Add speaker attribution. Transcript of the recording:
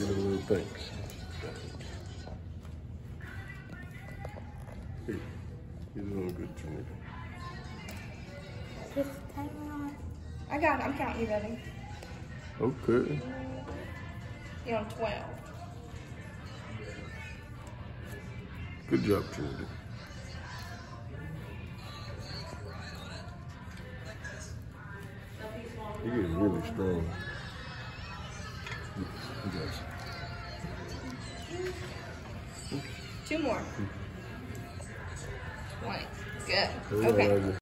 Speaker 1: Get a little thanks. Get a little good.
Speaker 2: Just timer on.
Speaker 3: I got it. I'm counting you, Betty.
Speaker 1: Okay.
Speaker 3: You're on 12.
Speaker 1: Good job, Trinity. You're getting really strong. You got
Speaker 3: Two more. Hmm. 20. Good. Okay.
Speaker 1: Elijah.